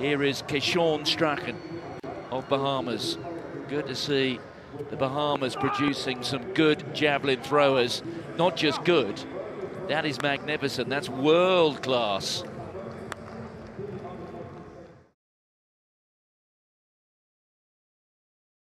Here is Keshawn Strachan of Bahamas. Good to see the Bahamas producing some good javelin throwers. Not just good, that is magnificent. That's world class.